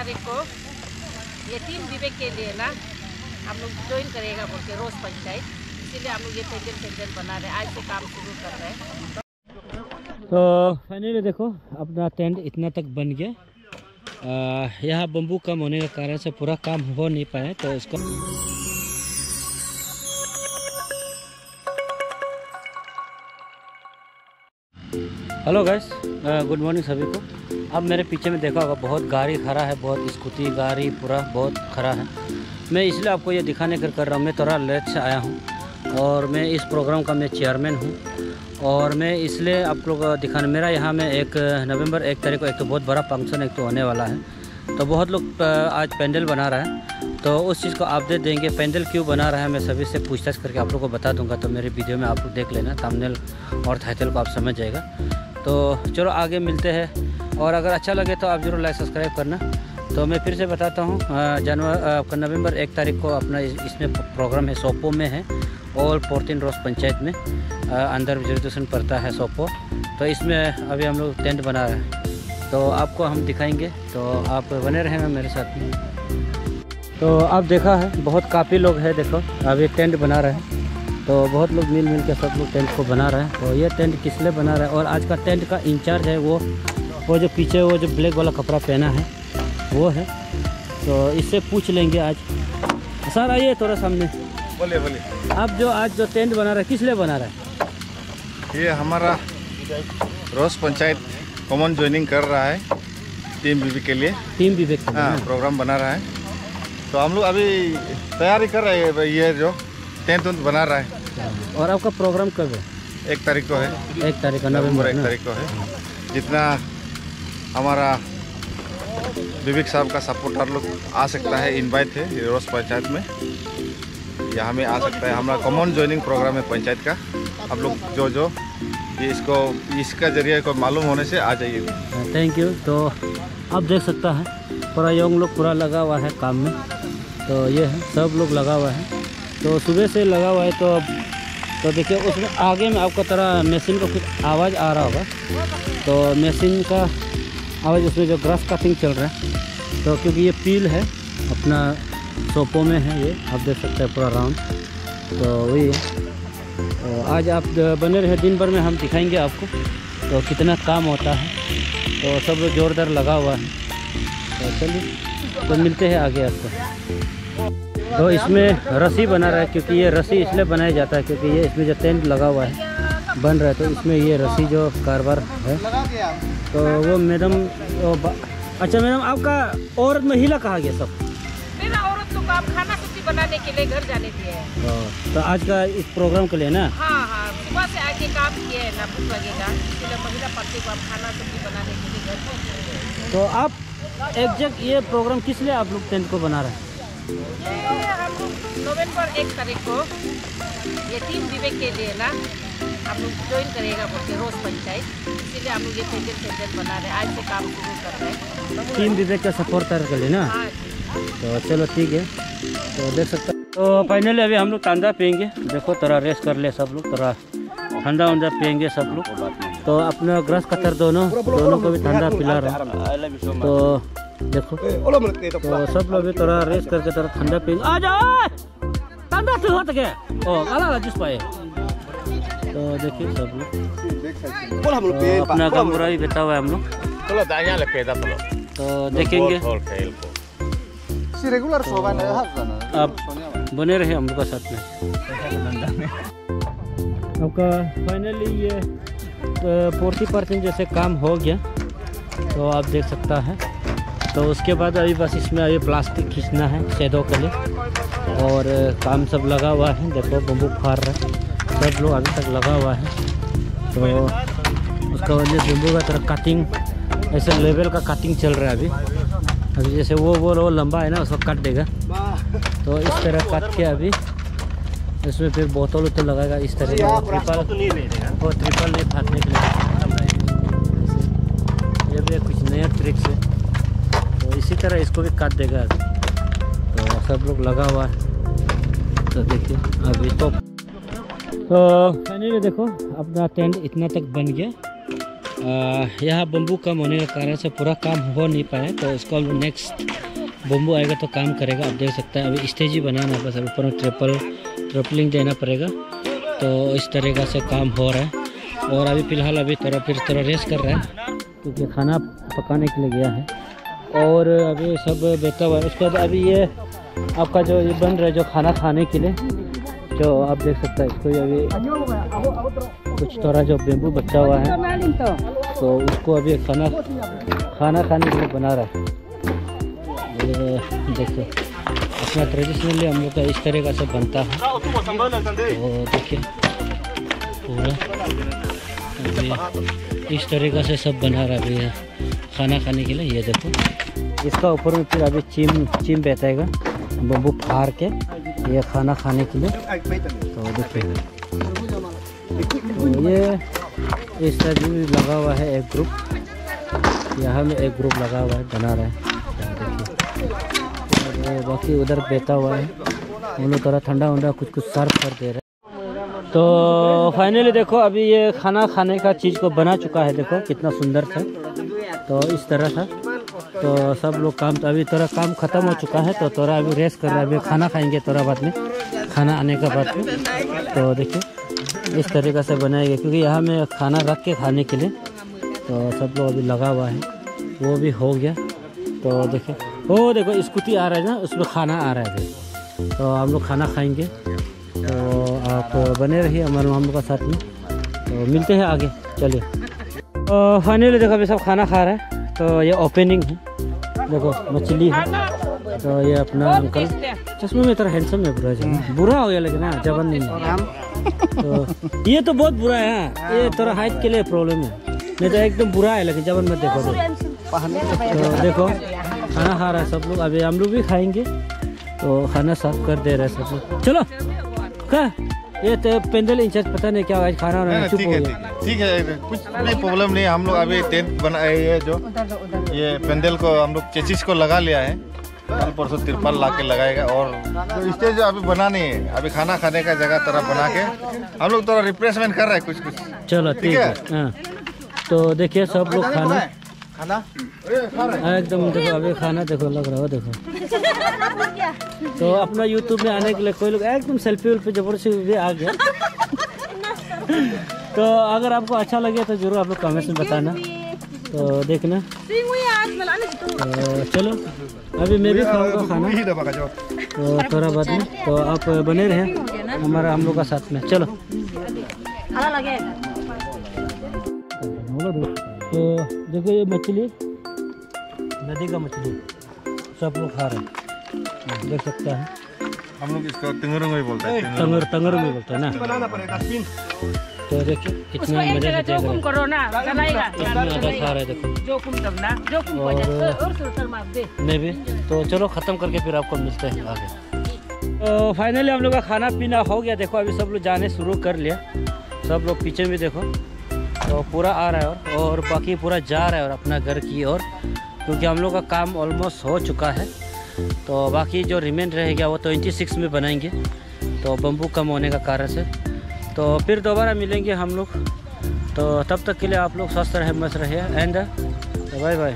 तारीख को ये तीन विवेक के लिए ना हम लोग ज्वाइन करेगा बोल के रोज पंचायत। इसीलिए हम लोग ये पेंडल पेंडल बना रहे आज से काम शुरू कर रहे हैं। तो फाइनली देखो, अपना टेंट इतना तक बन गया। यहाँ बम्बू कम होने के कारण से पूरा काम हो नहीं पाया तो इसका हेलो गाइस गुड मॉर्निंग सभी को। अब मेरे पीछे में देखा होगा बहुत गाड़ी खड़ा है, बहुत स्कूटी, गाड़ी पूरा बहुत खड़ा है। मैं इसलिए आपको ये दिखाने कर कर रहा हूँ, मैं थोड़ा लेट से आया हूँ और मैं इस प्रोग्राम का मैं चेयरमैन हूँ। और मैं इसलिए आप लोग दिखाने, मेरा यहाँ में एक नवंबर एक तारीख को एक तो बहुत बड़ा फ़ंक्शन एक तो होने वाला है। तो बहुत लोग आज पेंडल बना रहा है। तो उस चीज़ को अपडेट देंगे, पेंडल क्यों बना रहा है, मैं सभी से पूछताछ करके आप लोग को बता दूँगा। तो मेरे वीडियो में आप लोग देख लेना थंबनेल और टाइटल को आप समझ जाएगा। तो चलो आगे मिलते हैं। और अगर अच्छा लगे तो आप ज़रूर लाइक सब्सक्राइब करना। तो मैं फिर से बताता हूँ जनवरी नवंबर एक तारीख को अपना इसमें प्रोग्राम है सोपो में है और पोर्टिन रोज पंचायत में। अंदर रिजर्वेशन पड़ता है सोपो। तो इसमें अभी हम लोग टेंट बना रहे हैं। तो आपको हम दिखाएँगे। तो आप बने रहना मेरे साथ में। तो आप देखा है, बहुत काफ़ी लोग हैं, देखो, अभी टेंट बना रहे हैं। तो बहुत लोग मिल मिल के सब लोग टेंट को बना रहे हैं। तो ये टेंट किस लिए बना रहे हैं? और आज का टेंट का इंचार्ज है वो वो जो पीछे वो जो ब्लैक वाला कपड़ा पहना है वो है। तो इससे पूछ लेंगे आज। सर आइए थोड़ा सामने। बोलिए बोलिए। आप जो आज जो टेंट बना रहे हैं किस लिए बना रहे हैं? ये हमारा रोज पंचायत कॉमन ज्वाइनिंग कर रहा है टीम बीबी के लिए। टीम विवेक के हाँ प्रोग्राम बना रहा है। तो हम लोग अभी तैयारी कर रहे हैं ये जो टेंट उंट बना रहा है। और आपका प्रोग्राम कब है? एक तारीख को है। एक तारीख का नवंबर एक तारीख को है। जितना हमारा विवेक साहब का सपोर्टर लोग आ सकता है इनवाइट है रोज पंचायत में। यहाँ में आ सकता है, हमारा कॉमन ज्वाइनिंग प्रोग्राम है पंचायत का। आप लोग जो जो, ये इसको, इसका ज़रिए को मालूम होने से आ जाइए। थैंक यू तो आप देख सकता है, पूरा यंग लोग पूरा लगा हुआ है काम में। तो ये है, सब लोग लगा हुआ है। तो सुबह से लगा हुआ है तो तो देखिए, उसमें आगे में आपका तरह मशीन का कुछ आवाज़ आ रहा होगा। तो मशीन का आवाज़ उसमें जो ग्रास कटिंग चल रहा है तो क्योंकि ये पील है, अपना सोपो में है ये, आप देख सकते हैं पूरा राउंड तो वही है। तो आज आप बने रहे दिन भर में हम दिखाएँगे आपको तो कितना काम होता है तो सब जोरदार लगा हुआ है। तो चलिए तो मिलते हैं आगे आपको। तो इसमें रस्सी बना रहा है, क्योंकि ये रस्सी इसलिए बनाया जाता है, क्योंकि ये इसमें जो टेंट लगा हुआ है बन रहा है तो इसमें ये रस्सी जो कारोबार है तो वो मैडम अच्छा मैडम आपका औरत महिला कहा गया सब? मेरा औरत लोग को आप खाना सब्ज़ी बनाने के लिए घर जाने दिए हैं। तो- तो आज का इस प्रोग्राम के लिए ना? हाँ हाँ सुबह से आके काम किए हैं ना भूख लगेगा इसलिए महिला पार्टी को आप खाना सब्ज़ी बनाने के लिए घर तो आप एग्जैक्ट ये प्रोग्राम किस लिए आप लोग टेंट को बना रहे हैं? ये हम लोग नवंबर एक तारीख को ये तीन विवेक के लिए ना हम लोग ज्वाइन करेगा बोल के रोज पंचायत। इसीलिए हम लोग ये पेंडल पेंडल बना रहे आज से काम शुरू कर रहे हैं। टीम विवेक का सपोर्टर के लिए ना हाँ तो चलो ठीक है। तो देख सकते तो फाइनली अभी हम लोग ठंडा पियेंगे। देखो थोड़ा रेस्ट कर ले सब लोग थोड़ा ठंडा वंडा पियेंगे सब लोग। तो अपना ग्रस कतर दोनों दोनों को भी ठंडा पिला रहा तो देखो। तो सब लोग भी थोड़ा रेस्ट करके थोड़ा ठंडा पियेंगे। आ जाओ ठंडा तो क्या ओ काला जिस पाए। तो देखिए सब लोग। तो अपना काम पूरा ही बिता हुआ है हम लोग. तो देखेंगे। ya hazana. आप बने रहे हम लोग का साथ में। आपका फाइनली ये फोर्टी परसेंट जैसे काम हो गया तो आप देख सकता है। तो उसके बाद अभी बस इसमें अभी प्लास्टिक खींचना है शेडो के लिए। और काम सब लगा हुआ है देखो बम्बू फाड़ रहा है। सब लोग अभी तक लगा हुआ है। तो उसका वजह बम्बू का तरह कटिंग ऐसे लेवल का कटिंग चल रहा है अभी। अभी जैसे वो वो वो लंबा है ना, उसको काट देगा। तो इस तरह काट के अभी। इसमें फिर बोतल उतल लगाएगा, इस तरह का ट्रिपल वो ट्रिपल नहीं फाटने के लिए। ये भी कुछ नया ट्रिक से तो इसी तरह इसको भी काट देगा तो सब लोग लगा हुआ है। तो देखिए, अभी तो तो फाइनली देखो, अपना टेंट इतना तक बन गया। यहाँ बम्बू कम होने के कारण से पूरा काम हो नहीं पाया तो इसको नेक्स्ट बम्बू आएगा तो काम करेगा। आप देख सकते हैं, अभी स्टेज ही बनाना है, बस अभी ऊपर ट्रिपल ट्रिपलिंग देना पड़ेगा। तो इस तरीक़ा से काम हो रहा है। और अभी फ़िलहाल अभी थोड़ा फिर थोड़ा रेस्ट कर रहा है, क्योंकि खाना पकाने के लिए गया है। और अभी सब बेहतर हुआ है। उसके बाद अभी ये आपका जो ये बन रहा है, जो खाना खाने के लिए जो आप देख सकते हैं, इसको अभी कुछ थोड़ा जो बेम्बू बचा हुआ है। तो उसको अभी खाना खाना खाने के लिए बना रहा है। देखो अपना ट्रेडिशनली हम लोग का इस तरीक़ा से बनता है। तो देखिए, पूरा। इस तरीक़ा से सब बना रहा है खाना खाने के लिए। ये देखो, इसका ऊपर में फिर अभी चिम चिम बैठेगा बम्बू फाड़ के। ये खाना खाने के लिए। तो देखिए तो ये इस भी लगा हुआ है एक ग्रुप। यहाँ में एक ग्रुप लगा हुआ है, बना रहा है। देखिए, और बाकी उधर बैठा हुआ है। हम लोग थोड़ा ठंडा वंडा कुछ कुछ सर्व कर दे रहे हैं। तो फाइनली देखो, अभी ये खाना खाने का चीज़ को बना चुका है। देखो, कितना सुंदर था। तो इस तरह था। तो सब लोग काम तो अभी थोड़ा काम ख़त्म हो चुका है तो थोड़ा अभी रेस्ट कर रहा है। अभी खाना खाएँगे थोड़ा बाद में, खाना आने के बाद में। तो देखिए, इस तरीक़े से बनाएँगे, क्योंकि यहाँ में खाना रख के खाने के लिए तो सब लोग अभी लगा हुआ है। वो भी हो गया। तो देखिए वो देखो, स्कूटी आ रहा है ना, उसमें खाना आ रहा है। तो हम लोग खाना खाएँगे। तो आप बने रहिए हमारे हम का साथ में। तो मिलते हैं आगे, चलिए। तो फाइनली देखो, अभी सब खाना खा रहा है। तो ये ओपनिंग है। देखो मछली है। तो ये अपना अंकल। चश्मे में तरह हैंडसम है बुरा जब बुरा हो गया लेकिन हाँ जबन नहीं है। तो ये तो बहुत बुरा है हाँ। ये थोड़ा हाइट के लिए प्रॉब्लम है। नहीं तो एकदम बुरा है लेकिन जबन मत देखो। तो तो देखो खाना खा रहा है सब लोग। अभी हम लोग भी खाएँगे। तो खाना साफ़ कर दे रहे हैं सब लोग। चलो क्या ये तो पेंडल इंचार्ज पता नहीं क्या आज खाना चुप ठीक हो है गया ठीक है ठीक है कुछ भी प्रॉब्लम नहीं हम लोग अभी टेंट बनाए ये जो ये पेंडल को हम लोग चेचिस को लगा लिया है कल परसों तिरपाल ला के लगाएगा और जो स्टेज अभी बना नहीं है अभी खाना खाने का जगह तरह बना के हम लोग थोड़ा रिप्लेसमेंट कर रहे हैं कुछ कुछ चलो ठीक है हाँ तो देखिए सब लोग खाना खाना? हाँ, एकदम देखो अभी खाना देखो लग रहा हो देखो। तो अपना यूट्यूब में आने के लिए कोई लोग एकदम सेल्फी वेल्फी ज़बरदस्ती भी आ गया। तो अगर आपको अच्छा लगे तो ज़रूर आप लोग कमेंट्स में बताना। तो देखना। तो चलो अभी मैं भी खाऊँगा खाना। तो थोड़ा बाद में तो आप बने रहे हमारा हम लोग का साथ में। चलो। तो देखो ये मछली नदी का मछली सब लोग खा रहे हैं। देख सकता है। हम लोग इसको तिंगरुंग भी बोलते हैं तंगर तंगर में बोलते हैं ना। तो देखिए कितना मज़े देख रहे करो ना चलाएगा खा रहे देखो। जोखुम तब ना जोखुम को और- जा और सुर शर्मा दे। मैं भी। तो चलो ख़त्म करके फिर आपको मिलते हैं आगे। तो फाइनली हम लोग का खाना पीना हो गया। देखो अभी सब लोग जाने शुरू कर लिया सब लोग पीछे भी देखो। तो पूरा आ रहा है और, और बाकी पूरा जा रहा है और अपना घर की ओर क्योंकि हम लोग का काम ऑलमोस्ट हो चुका है। तो बाकी जो रिमेन रहेगा वो ट्वेंटी सिक्स में बनाएँगे। तो बम्बू कम होने का कारण से। तो फिर दोबारा मिलेंगे हम लोग। तो तब तक के लिए आप लोग स्वस्थ रहे मस्त रहे एंड बाय बाय